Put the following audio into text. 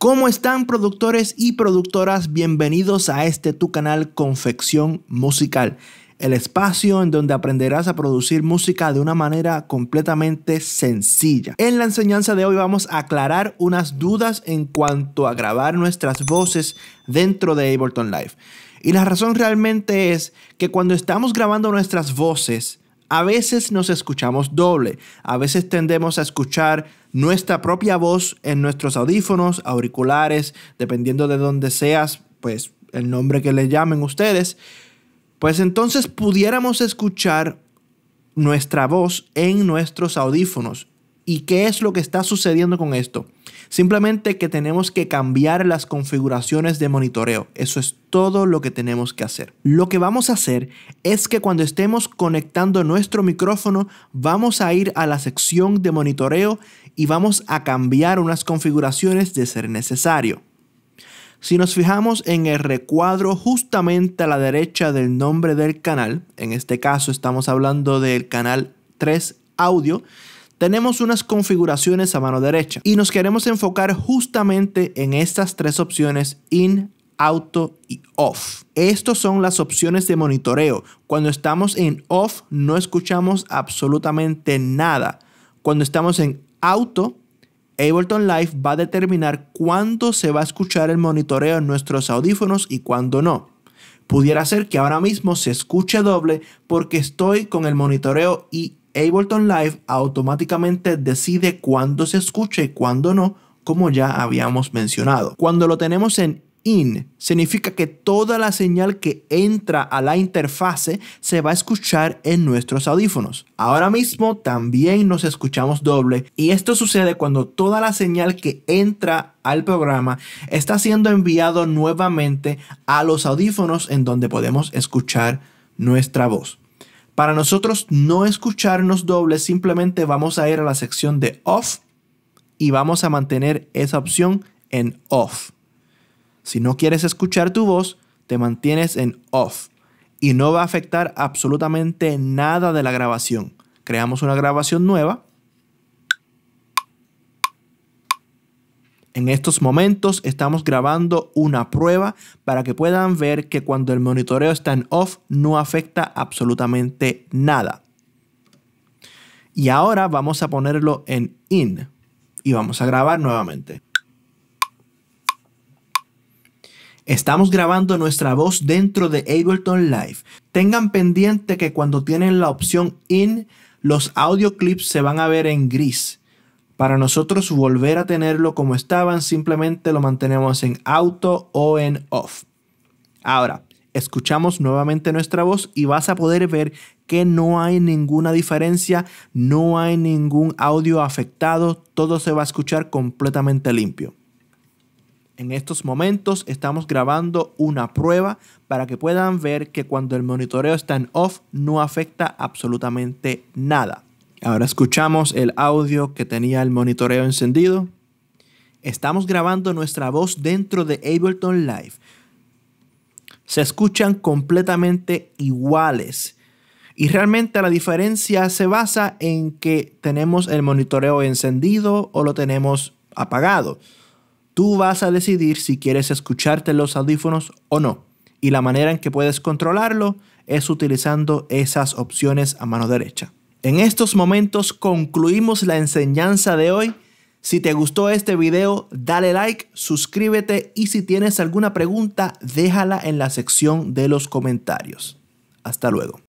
¿Cómo están productores y productoras? Bienvenidos a este tu canal Confección Musical, el espacio en donde aprenderás a producir música de una manera completamente sencilla. En la enseñanza de hoy vamos a aclarar unas dudas en cuanto a grabar nuestras voces dentro de Ableton Live. Y la razón realmente es que cuando estamos grabando nuestras voces, a veces nos escuchamos doble, a veces tendemos a escuchar nuestra propia voz en nuestros audífonos, auriculares, dependiendo de dónde seas, pues el nombre que le llamen ustedes, pues entonces pudiéramos escuchar nuestra voz en nuestros audífonos. ¿Y qué es lo que está sucediendo con esto? Simplemente que tenemos que cambiar las configuraciones de monitoreo. Eso es todo lo que tenemos que hacer. Lo que vamos a hacer es que cuando estemos conectando nuestro micrófono, vamos a ir a la sección de monitoreo y vamos a cambiar unas configuraciones de ser necesario. Si nos fijamos en el recuadro justamente a la derecha del nombre del canal, en este caso estamos hablando del canal 3 audio, tenemos unas configuraciones a mano derecha y nos queremos enfocar justamente en estas tres opciones in, auto y off. Estas son las opciones de monitoreo. Cuando estamos en off no escuchamos absolutamente nada. Cuando estamos en auto, Ableton Live va a determinar cuándo se va a escuchar el monitoreo en nuestros audífonos y cuándo no. Pudiera ser que ahora mismo se escuche doble porque estoy con el monitoreo y Ableton Live automáticamente decide cuándo se escucha y cuándo no, como ya habíamos mencionado. Cuando lo tenemos en in, significa que toda la señal que entra a la interfase se va a escuchar en nuestros audífonos. Ahora mismo también nos escuchamos doble y esto sucede cuando toda la señal que entra al programa está siendo enviado nuevamente a los audífonos en donde podemos escuchar nuestra voz. Para nosotros no escucharnos doble, simplemente vamos a ir a la sección de off y vamos a mantener esa opción en off. Si no quieres escuchar tu voz, te mantienes en off y no va a afectar absolutamente nada de la grabación. Creamos una grabación nueva En estos momentos estamos grabando una prueba para que puedan ver que cuando el monitoreo está en off no afecta absolutamente nada. Y ahora vamos a ponerlo en in y vamos a grabar nuevamente. Estamos grabando nuestra voz dentro de Ableton Live. Tengan pendiente que cuando tienen la opción in, los audio clips se van a ver en gris para nosotros volver a tenerlo como estaban, simplemente lo mantenemos en auto o en off. Ahora, escuchamos nuevamente nuestra voz y vas a poder ver que no hay ninguna diferencia, no hay ningún audio afectado, todo se va a escuchar completamente limpio. En estos momentos estamos grabando una prueba para que puedan ver que cuando el monitoreo está en off no afecta absolutamente nada. Ahora escuchamos el audio que tenía el monitoreo encendido. Estamos grabando nuestra voz dentro de Ableton Live. Se escuchan completamente iguales. Y realmente la diferencia se basa en que tenemos el monitoreo encendido o lo tenemos apagado. Tú vas a decidir si quieres escucharte los audífonos o no. Y la manera en que puedes controlarlo es utilizando esas opciones a mano derecha. En estos momentos concluimos la enseñanza de hoy. Si te gustó este video, dale like, suscríbete y si tienes alguna pregunta, déjala en la sección de los comentarios. Hasta luego.